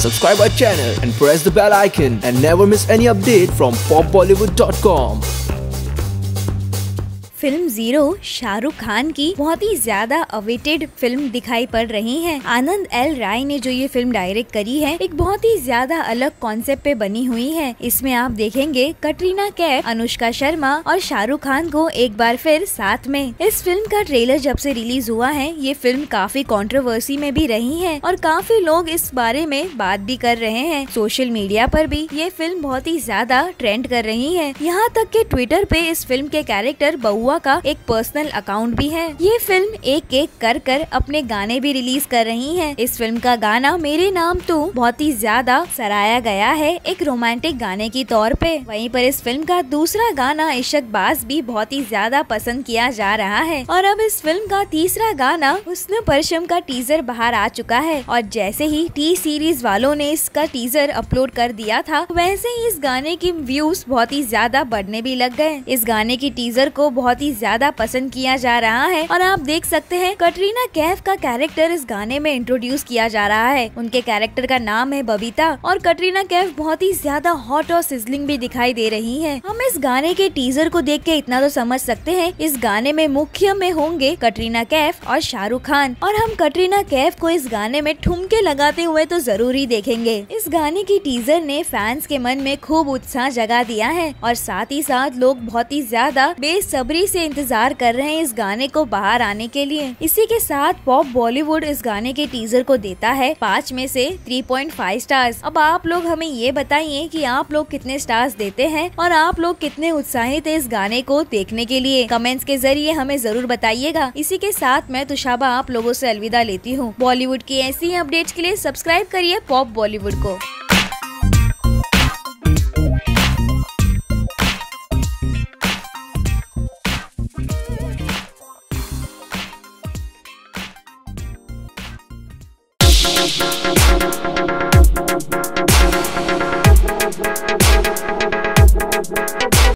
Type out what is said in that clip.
subscribe our channel and press the bell icon and never miss any update from popbollywood.com. Film Zero Shahrukh Khan की बहुत ही ज़्यादा awaited film दिखाई पड़ रही है। आनंद एल राय ने जो ये फ़िल्म डायरेक्ट करी है, एक बहुत ही ज़्यादा अलग कॉन्सेप्ट पे बनी हुई है। इसमें आप देखेंगे कटरीना कैफ, अनुष्का शर्मा और शाहरुख खान को एक बार फिर साथ में। इस फ़िल्म का ट्रेलर जब से रिलीज़ हुआ है, ये फ़िल्म काफ़ी कंट्रोवर्सी में भी रही है और काफ़ी लोग इस बारे में बात भी कर रहे हैं। सोशल मीडिया पर भी ये फ़िल्म बहुत ही ज़्यादा ट्रेंड कर रही है। यहाँ तक के ट्विटर पे इस फ़िल्म के कैरेक्टर बउआ बुआ का एक पर्सनल अकाउंट भी है। ये फ़िल्म एक एक कर कर अपने गाने भी रिलीज़ कर रही है। इस फ़िल्म का गाना मेरे नाम तो बहुत ही ज़्यादा सराया गया है एक रोमांटिक गाने की तौर पे। वहीं पर इस फ़िल्म का दूसरा गाना इशक बाज भी बहुत ही ज़्यादा पसंद किया जा रहा है। और अब इस फ़िल्म का तीसरा गाना हुस्न परशम का टीजर बाहर आ चुका है। और जैसे ही टी सीरीज़ वालों ने इसका टीजर अपलोड कर दिया था, वैसे ही इस गाने की व्यूज़ बहुत ही ज़्यादा बढ़ने भी लग गए। इस गाने की टीजर को बहुत बहुत ही ज़्यादा पसंद किया जा रहा है और आप देख सकते हैं, कटरीना कैफ का कैरेक्टर इस गाने में इंट्रोड्यूस किया जा रहा है। उनके कैरेक्टर का नाम है बबीता और कटरीना कैफ बहुत ही ज़्यादा हॉट और सिजलिंग भी दिखाई दे रही है। हम इस गाने के टीजर को देख के इतना तो समझ सकते हैं, इस गाने में मुख्य में होंगे कटरीना कैफ और शाहरुख खान। और हम कटरीना कैफ को इस गाने में ठुमके लगाते हुए तो ज़रूर ही देखेंगे। इस गाने की टीजर ने फैंस के मन में खूब उत्साह जगा दिया है और साथ ही साथ लोग बहुत ही ज़्यादा बेसब्री से इंतज़ार कर रहे हैं इस गाने को बाहर आने के लिए। इसी के साथ पॉप बॉलीवुड इस गाने के टीजर को देता है पाँच में से 3.5 स्टार्स अब आप लोग हमें ये बताइए कि आप लोग कितने स्टार्स देते हैं और आप लोग कितने उत्साहित है इस गाने को देखने के लिए। कमेंट्स के ज़रिए हमें ज़रूर बताइएगा। इसी के साथ मैं तुषाबा आप लोगों से अलविदा लेती हूँ। बॉलीवुड की ऐसी अपडेट्स के लिए सब्सक्राइब करिए पॉप बॉलीवुड को।